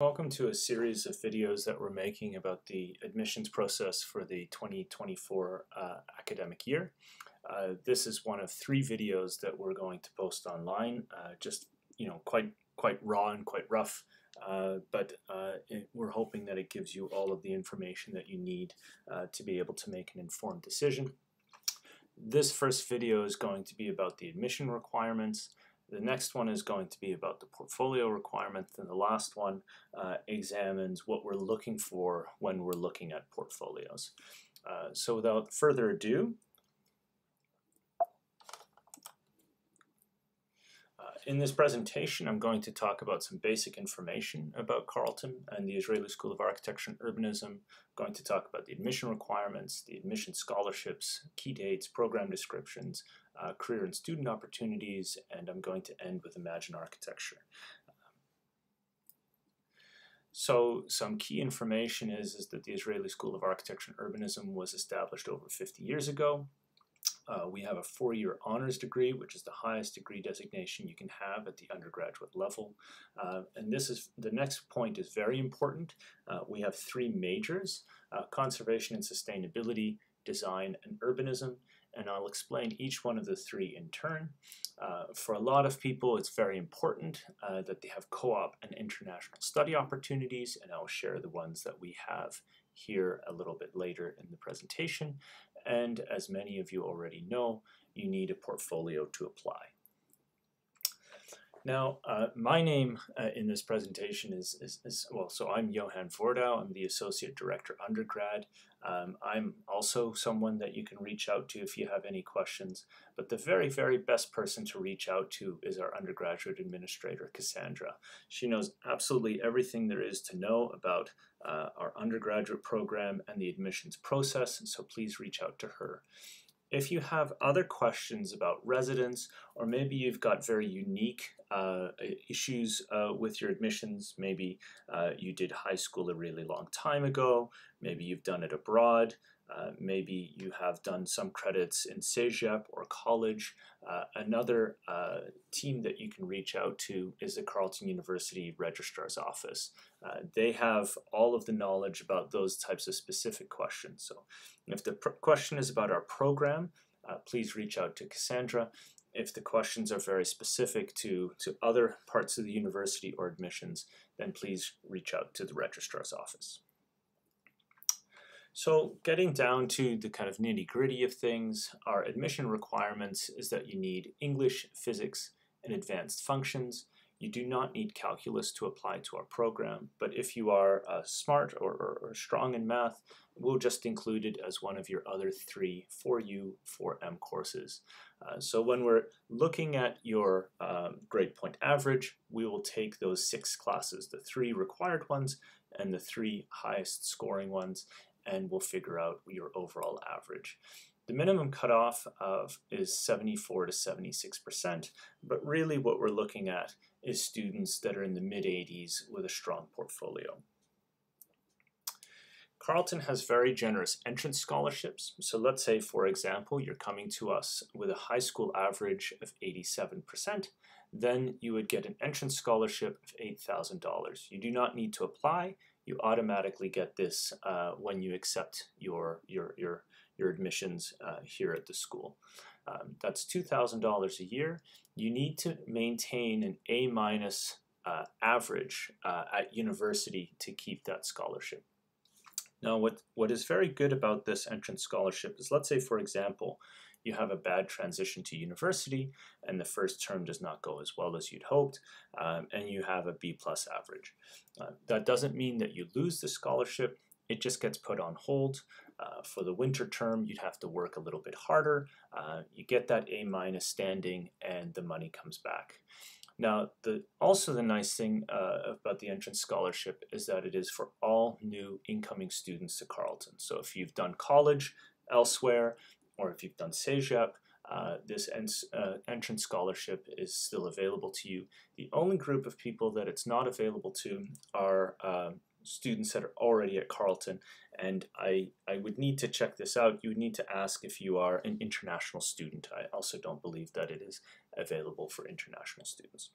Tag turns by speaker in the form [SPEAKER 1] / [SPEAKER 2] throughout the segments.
[SPEAKER 1] Welcome to a series of videos that we're making about the admissions process for the 2024 uh, academic year. Uh, this is one of three videos that we're going to post online, uh, just you know, quite quite raw and quite rough, uh, but uh, it, we're hoping that it gives you all of the information that you need uh, to be able to make an informed decision. This first video is going to be about the admission requirements. The next one is going to be about the portfolio requirements, and the last one uh, examines what we're looking for when we're looking at portfolios. Uh, so without further ado, uh, in this presentation I'm going to talk about some basic information about Carleton and the Azrieli School of Architecture and Urbanism. I'm going to talk about the admission requirements, the admission scholarships, key dates, program descriptions, uh, career and student opportunities, and I'm going to end with Imagine Architecture. So some key information is, is that the Azrieli School of Architecture and Urbanism was established over 50 years ago. Uh, we have a four-year honors degree, which is the highest degree designation you can have at the undergraduate level. Uh, and this is the next point is very important. Uh, we have three majors, uh, conservation and sustainability, design, and urbanism and I'll explain each one of the three in turn. Uh, for a lot of people, it's very important uh, that they have co-op and international study opportunities, and I'll share the ones that we have here a little bit later in the presentation. And as many of you already know, you need a portfolio to apply. Now, uh, my name uh, in this presentation is, is, is, well, so I'm Johan Vordau. I'm the Associate Director Undergrad. Um, I'm also someone that you can reach out to if you have any questions, but the very, very best person to reach out to is our undergraduate administrator, Cassandra. She knows absolutely everything there is to know about uh, our undergraduate program and the admissions process, so please reach out to her. If you have other questions about residence, or maybe you've got very unique uh, issues uh, with your admissions, maybe uh, you did high school a really long time ago, maybe you've done it abroad, uh, maybe you have done some credits in CEGEP or college. Uh, another uh, team that you can reach out to is the Carleton University Registrar's Office. Uh, they have all of the knowledge about those types of specific questions. So if the question is about our program, uh, please reach out to Cassandra. If the questions are very specific to, to other parts of the university or admissions, then please reach out to the Registrar's Office. So getting down to the kind of nitty gritty of things, our admission requirements is that you need English, physics, and advanced functions. You do not need calculus to apply to our program, but if you are uh, smart or, or, or, strong in math, we'll just include it as one of your other three 4U, 4M courses. Uh, so when we're looking at your um, grade point average, we will take those six classes, the three required ones and the three highest scoring ones, and we'll figure out your overall average. The minimum cutoff of is 74 to 76%, but really what we're looking at is students that are in the mid 80s with a strong portfolio. Carleton has very generous entrance scholarships. So let's say, for example, you're coming to us with a high school average of 87%, then you would get an entrance scholarship of $8,000. You do not need to apply you automatically get this uh, when you accept your your your your admissions uh, here at the school. Um, that's two thousand dollars a year. You need to maintain an A minus uh, average uh, at university to keep that scholarship. Now, what what is very good about this entrance scholarship is, let's say, for example, you have a bad transition to university and the first term does not go as well as you'd hoped um, and you have a B plus average. Uh, that doesn't mean that you lose the scholarship, it just gets put on hold. Uh, for the winter term, you'd have to work a little bit harder. Uh, you get that A minus standing and the money comes back. Now, the, also the nice thing uh, about the entrance scholarship is that it is for all new incoming students to Carleton. So if you've done college elsewhere, or if you've done CEGEP, uh, this uh, entrance scholarship is still available to you. The only group of people that it's not available to are uh, students that are already at Carleton, and I, I would need to check this out. You would need to ask if you are an international student. I also don't believe that it is available for international students.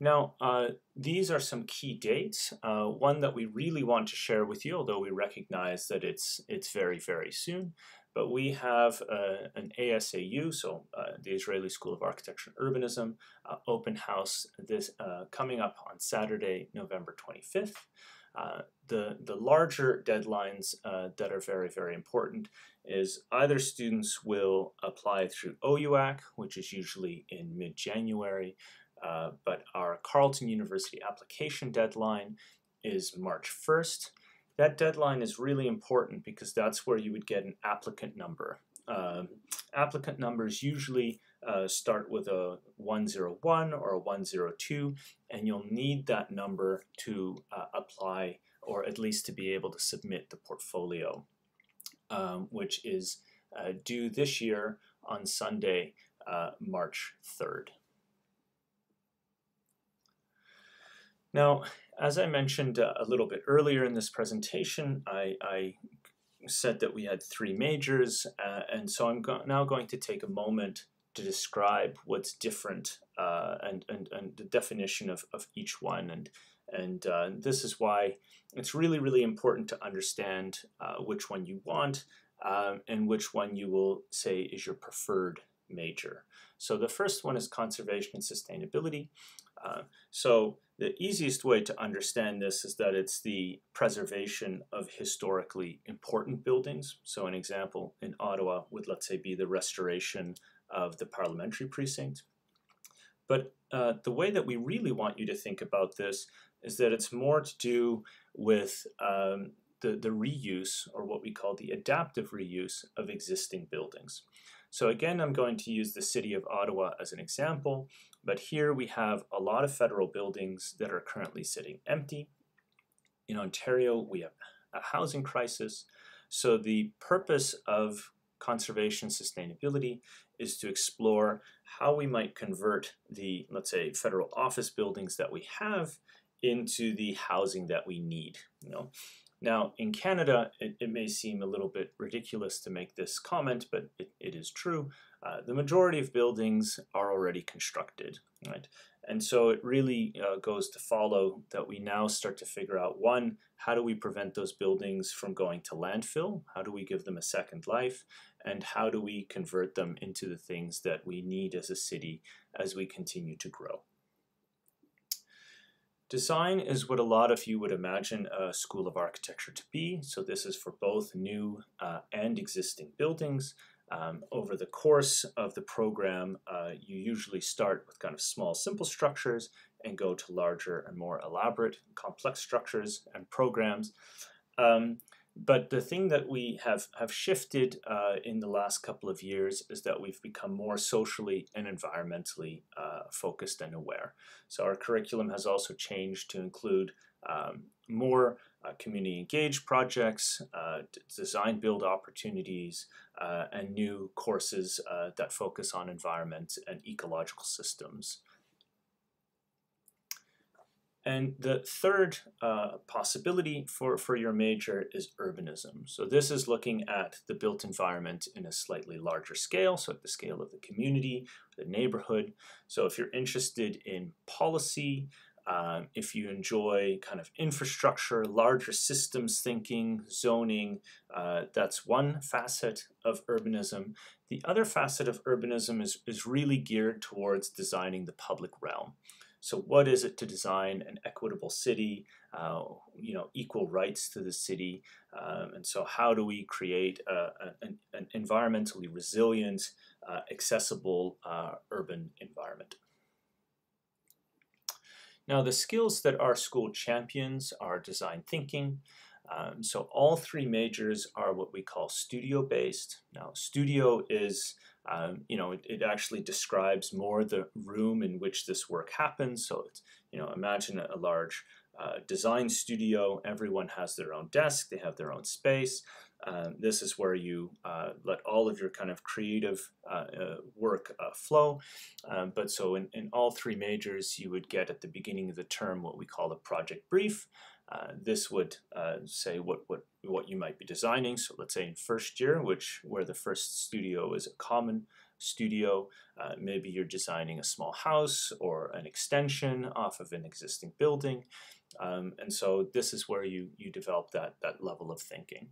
[SPEAKER 1] Now, uh, these are some key dates. Uh, one that we really want to share with you, although we recognize that it's it's very, very soon. But we have uh, an ASAU, so uh, the Azrieli School of Architecture and Urbanism, uh, open house this uh, coming up on Saturday, November 25th. the, the larger deadlines that are very, very important is either students will apply through OUAC, which is usually in mid-January, uh, but our Carleton University application deadline is March 1st. That deadline is really important because that's where you would get an applicant number. Um, applicant numbers usually uh, start with a 101 or a 102, and you'll need that number to uh, apply or at least to be able to submit the portfolio, um, which is uh, due this year on Sunday, uh, March 3rd. Now, as I mentioned uh, a little bit earlier in this presentation, I, I said that we had three majors, uh, and so I'm go now going to take a moment to describe what's different uh, and, and, and the definition of, of each one. And, and uh, this is why it's really, really important to understand uh, which one you want um, and which one you will say is your preferred major. So the first one is conservation and sustainability. Uh, so the easiest way to understand this is that it's the preservation of historically important buildings. So an example in Ottawa would, let's say, be the restoration of the parliamentary precinct. But uh, the way that we really want you to think about this is that it's more to do with um, the, the reuse, or what we call the adaptive reuse of existing buildings. So again, I'm going to use the city of Ottawa as an example. But here we have a lot of federal buildings that are currently sitting empty. In Ontario, we have a housing crisis. So the purpose of conservation sustainability is to explore how we might convert the, let's say, federal office buildings that we have into the housing that we need. You know, now, in Canada, it, it, may seem a little bit ridiculous to make this comment, but it, it is true. Uh, the majority of buildings are already constructed, right? And so it really uh, goes to follow that we now start to figure out, one, how do we prevent those buildings from going to landfill? How do we give them a second life? And how do we convert them into the things that we need as a city as we continue to grow? Design is what a lot of you would imagine a school of architecture to be. So this is for both new uh, and existing buildings. Um, over the course of the program, uh, you usually start with kind of small, simple structures and go to larger and more elaborate, complex structures and programs. Um, but the thing that we have, have shifted uh, in the last couple of years is that we've become more socially and environmentally uh, focused and aware. So our curriculum has also changed to include um, more uh, community engaged projects, uh, design build opportunities, uh, and new courses uh, that focus on environment and ecological systems. And the third uh, possibility for, for your major is urbanism. So this is looking at the built environment in a slightly larger scale, so at the scale of the community, the neighborhood. So if you're interested in policy, um, if you enjoy kind of infrastructure, larger systems thinking, zoning, uh, that's one facet of urbanism. The other facet of urbanism is, is really geared towards designing the public realm. So what is it to design an equitable city, uh, you know, equal rights to the city, um, and so how do we create a, an, an, environmentally resilient, uh, accessible uh, urban environment? Now the skills that our school champions are design thinking, um, so all three majors are what we call studio based. Now studio is um, you know, it, it, actually describes more the room in which this work happens. So, it's, you know, imagine a, large uh, design studio. Everyone has their own desk. They have their own space. Um, this is where you uh, let all of your kind of creative uh, uh work uh, flow. Um, but so in, in all three majors, you would get at the beginning of the term what we call a project brief. Uh, this would uh, say what, what, what you might be designing. So let's say in first year, which where the first studio is a common studio. Uh, maybe you're designing a small house or an extension off of an existing building. Um, and so this is where you, you develop that, that level of thinking.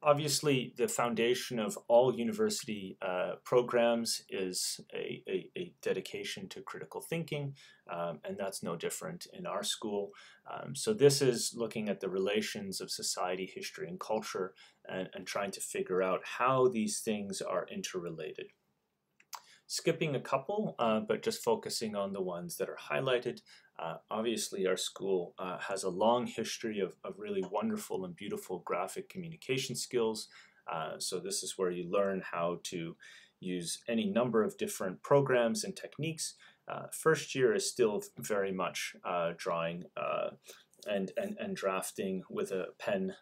[SPEAKER 1] Obviously, the foundation of all university uh, programs is a, a, a, dedication to critical thinking, um, and that's no different in our school. Um, so this is looking at the relations of society, history, and culture, and, and trying to figure out how these things are interrelated skipping a couple, uh, but just focusing on the ones that are highlighted. Uh, obviously, our school uh, has a long history of, of really wonderful and beautiful graphic communication skills. Uh, so this is where you learn how to use any number of different programs and techniques. Uh, first year is still very much uh, drawing and, and, and drafting with a pen,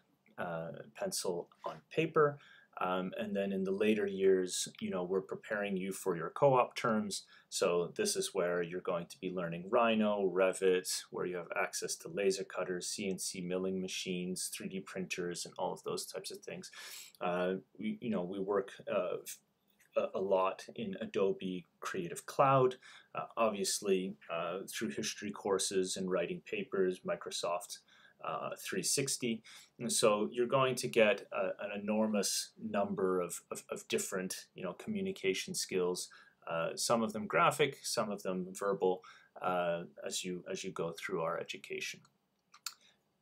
[SPEAKER 1] pencil on paper. Um, and then in the later years, you know, we're preparing you for your co-op terms. So this is where you're going to be learning Rhino, Revit, where you have access to laser cutters, CNC milling machines, 3D printers, and all of those types of things. Uh, we, you know, we work uh, a lot in Adobe Creative Cloud, uh, obviously uh, through history courses and writing papers, Microsoft uh, 360. And so you're going to get a, an enormous number of, of, of, different you know, communication skills, uh, some of them graphic, some of them verbal, uh, as, you, as you go through our education.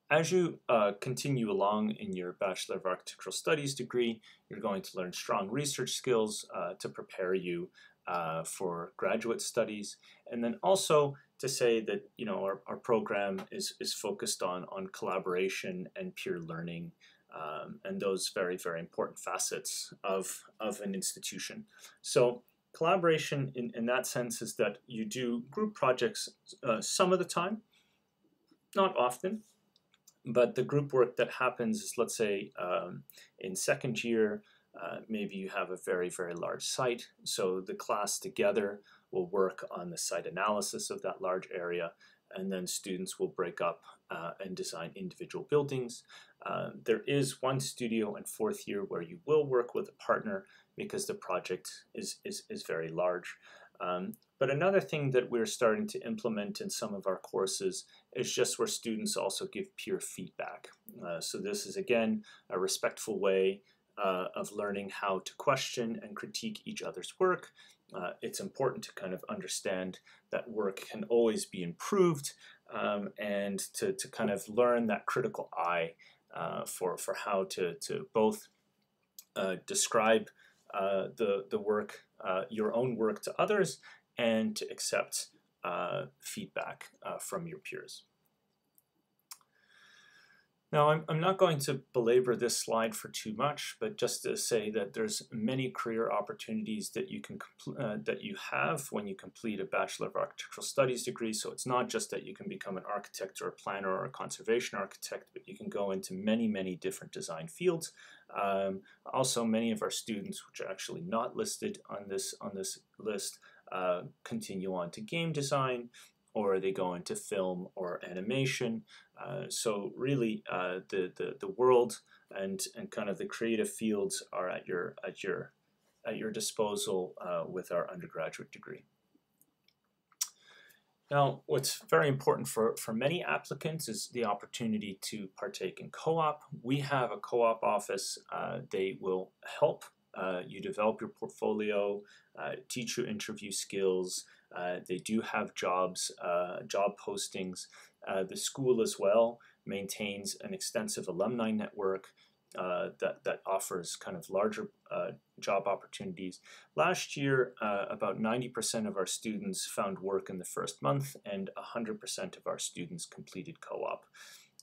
[SPEAKER 1] As you uh, continue along in your Bachelor of Architectural Studies degree, you're going to learn strong research skills uh, to prepare you for graduate studies, and then also to say that you know our, our program is, is focused on, on collaboration and peer learning um, and those very, very important facets of, of an institution. So collaboration in, in that sense is that you do group projects uh, some of the time, not often, but the group work that happens is, let's say, um, in second year, uh, maybe you have a very, very large site. So the class together will work on the site analysis of that large area, and then students will break up uh, and design individual buildings. Uh, there is one studio in fourth year where you will work with a partner because the project is, is, is very large. Um, but another thing that we're starting to implement in some of our courses is just where students also give peer feedback. Uh, so this is again a respectful way uh, of learning how to question and critique each other's work. Uh, it's important to kind of understand that work can always be improved um, and to, to kind of learn that critical eye uh, for, for how to, to both uh, describe uh, the, the work, uh, your own work to others, and to accept feedback from your peers. Now, I'm, I'm not going to belabor this slide for too much, but just to say that there's many career opportunities that you can uh, that you have when you complete a Bachelor of Architectural Studies degree. So it's not just that you can become an architect or a planner or a conservation architect, but you can go into many, many different design fields. Um, also, many of our students, which are actually not listed on this on this list, uh, continue on to game design, or they go into film or animation. Uh, so really, uh, the, the the world and and kind of the creative fields are at your at your at your disposal uh, with our undergraduate degree. Now, what's very important for, for many applicants is the opportunity to partake in co-op. We have a co-op office. Uh, they will help uh, you develop your portfolio, uh, teach you interview skills, they do have jobs, job postings. Uh, the school as well maintains an extensive alumni network uh, that, that offers kind of larger uh, job opportunities. Last year, uh, about 90% of our students found work in the first month and 100% of our students completed co-op.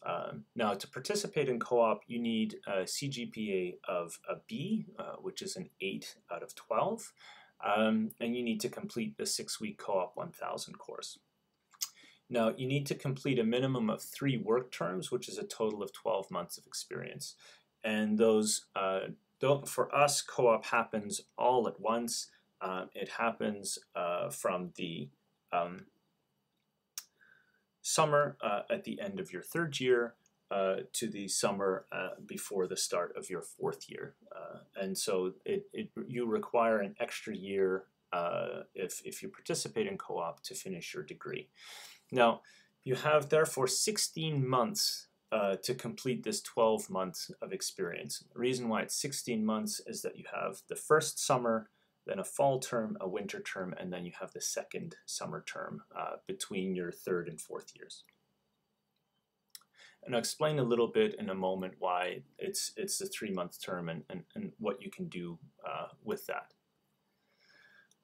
[SPEAKER 1] Um, now, to participate in co-op, you need a CGPA of a B, which is an 8 out of 12 um, and you need to complete the six-week co-op 1000 course. Now, you need to complete a minimum of three work terms, which is a total of 12 months of experience. And those, uh, for us, co-op happens all at once. Uh, it happens uh, from the um, summer uh, at the end of your third year uh, to the summer uh, before the start of your fourth year. Uh, and so it, it, you require an extra year uh, if, if you participate in co-op to finish your degree. Now, you have therefore 16 months uh, to complete this 12 months of experience. The reason why it's 16 months is that you have the first summer, then a fall term, a winter term, and then you have the second summer term uh, between your third and fourth years. And I'll explain a little bit in a moment why it's it's a three month term and, and, and what you can do uh, with that.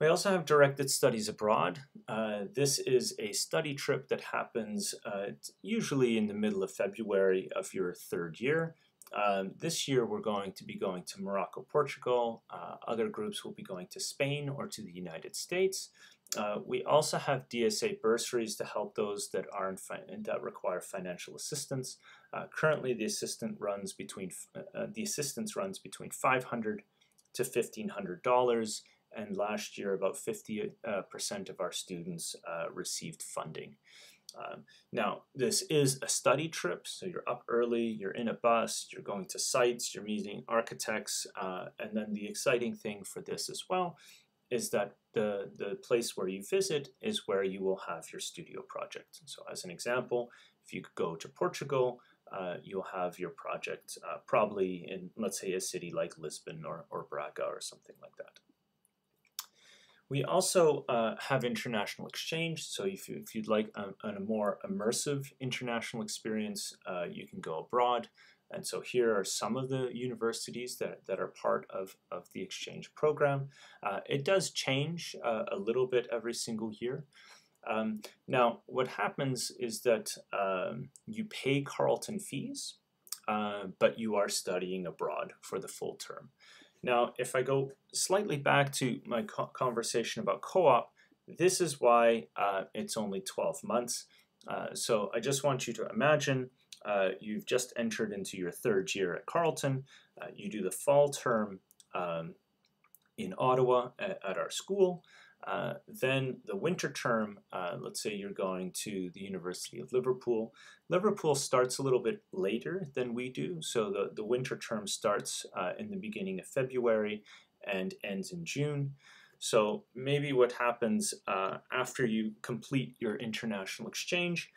[SPEAKER 1] We also have directed studies abroad. Uh, this is a study trip that happens uh, usually in the middle of February of your third year. Um, this year we're going to be going to Morocco, Portugal. Uh, other groups will be going to Spain or to the United States. Uh, we also have DSA bursaries to help those that aren't that require financial assistance. Uh, currently, the assistant runs between uh, the assistance runs between 500 to 1500 dollars and last year about 50% uh, of our students uh, received funding. Um, now, this is a study trip, so you're up early, you're in a bus, you're going to sites, you're meeting architects, uh, and then the exciting thing for this as well is that the, the place where you visit is where you will have your studio project. So as an example, if you go to Portugal, uh, you'll have your project uh, probably in, let's say, a city like Lisbon or, or Braga or something like that. We also uh, have international exchange, so if, you, you'd like a, a more immersive international experience, uh, you can go abroad. And so here are some of the universities that, that are part of, of the exchange program. Uh, it does change uh, a little bit every single year. Um, now, what happens is that um, you pay Carleton fees, uh, but you are studying abroad for the full term. Now, if I go slightly back to my co conversation about co-op, this is why uh, it's only 12 months. Uh, so I just want you to imagine uh, you've just entered into your third year at Carleton. Uh, you do the fall term um, in Ottawa at, at our school. Uh, then the winter term, uh, let's say you're going to the University of Liverpool. Liverpool starts a little bit later than we do, so the, the winter term starts uh, in the beginning of February and ends in June. So maybe what happens uh, after you complete your international exchange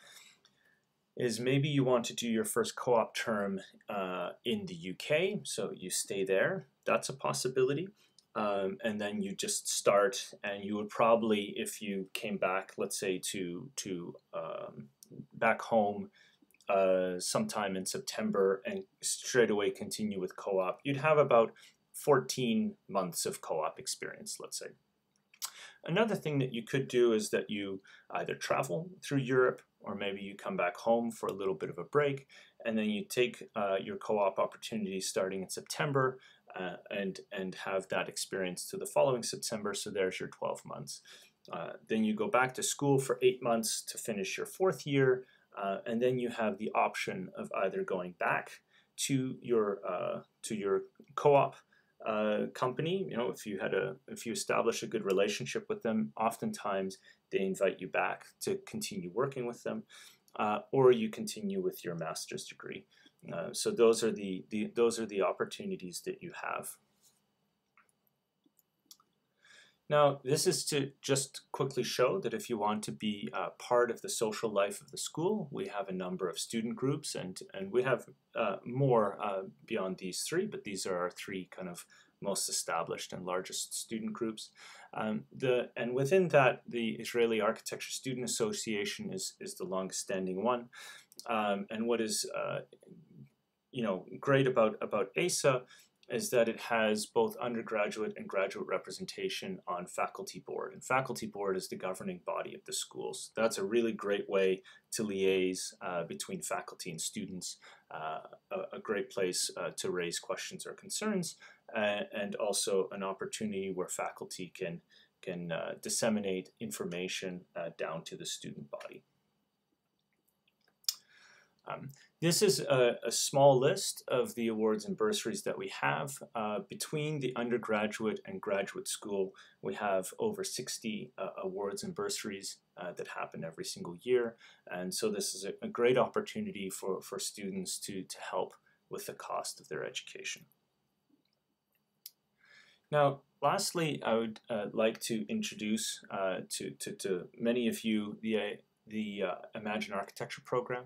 [SPEAKER 1] is maybe you want to do your first co-op term uh, in the UK, so you stay there. That's a possibility um, and then you just start and you would probably if you came back let's say to to um, back home uh, sometime in September and straight away continue with co-op you'd have about 14 months of co-op experience let's say. Another thing that you could do is that you either travel through Europe or maybe you come back home for a little bit of a break and then you take uh, your co-op opportunity starting in September uh, and and have that experience to the following September. So there's your 12 months. Uh, then you go back to school for eight months to finish your fourth year, uh, and then you have the option of either going back to your uh, to your co-op uh, company. You know, if you had a if you establish a good relationship with them, oftentimes they invite you back to continue working with them, uh, or you continue with your master's degree. Uh, so those are the, the those are the opportunities that you have. Now, this is to just quickly show that if you want to be uh, part of the social life of the school, we have a number of student groups, and, and we have uh, more uh, beyond these three, but these are our three kind of most established and largest student groups. Um, the, and within that, the Azrieli Architecture Student Association is, is the longest standing one. Um, and what is uh, you know great about about ASA is that it has both undergraduate and graduate representation on faculty board. And faculty board is the governing body of the schools. That's a really great way to liaise uh, between faculty and students, uh, a, a, great place uh, to raise questions or concerns, uh, and also an opportunity where faculty can, can uh, disseminate information uh, down to the student body. Um, this is a, a, small list of the awards and bursaries that we have. Uh, between the undergraduate and graduate school, we have over 60 uh, awards and bursaries uh, that happen every single year. And so this is a, a, great opportunity for, for students to, to help with the cost of their education. Now, lastly, I would uh, like to introduce uh, to, to, to, many of you the, the uh, Imagine Architecture program.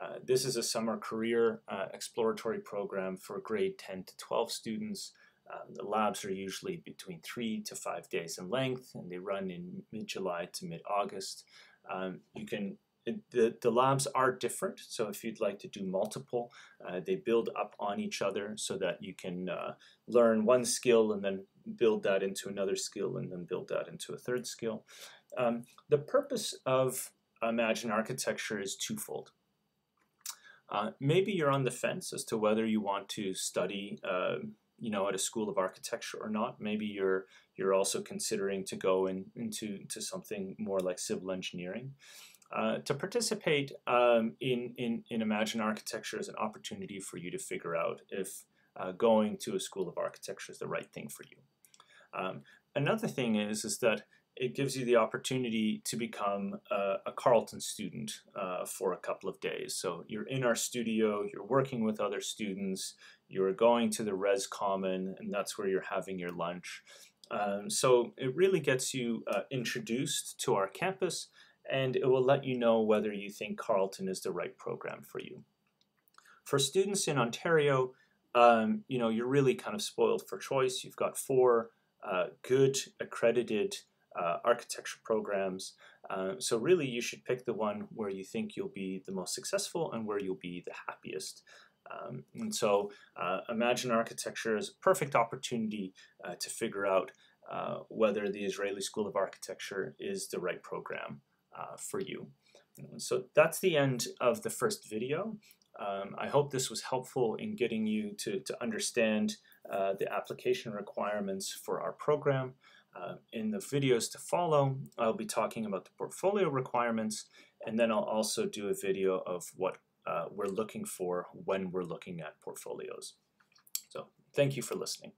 [SPEAKER 1] Uh, this is a summer career uh, exploratory program for grade 10 to 12 students. Um, the labs are usually between three to five days in length, and they run in mid-July to mid-August. Um, you can the, the labs are different, so if you'd like to do multiple, uh, they build up on each other so that you can uh, learn one skill and then build that into another skill and then build that into a third skill. Um, the purpose of Imagine Architecture is twofold. Uh, maybe you're on the fence as to whether you want to study, uh, you know, at a school of architecture or not. Maybe you're you're also considering to go in, into to something more like civil engineering. Uh, to participate um, in, in, in Imagine Architecture is an opportunity for you to figure out if uh, going to a school of architecture is the right thing for you. Um, another thing is, is that it gives you the opportunity to become a, a Carleton student uh, for a couple of days. So you're in our studio, you're working with other students, you're going to the Res Common, and that's where you're having your lunch. Um, so it really gets you uh, introduced to our campus, and it will let you know whether you think Carleton is the right program for you. For students in Ontario, um, you know, you're really kind of spoiled for choice. You've got four uh, good accredited uh, architecture programs. Uh, so really you should pick the one where you think you'll be the most successful and where you'll be the happiest. Um, and so uh, Imagine Architecture is a perfect opportunity uh, to figure out uh, whether the Azrieli School of Architecture is the right program uh, for you. So that's the end of the first video. Um, I hope this was helpful in getting you to, to understand the application requirements for our program. Uh, in the videos to follow, I'll be talking about the portfolio requirements, and then I'll also do a video of what uh, we're looking for when we're looking at portfolios. So thank you for listening.